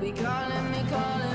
be calling me, calling.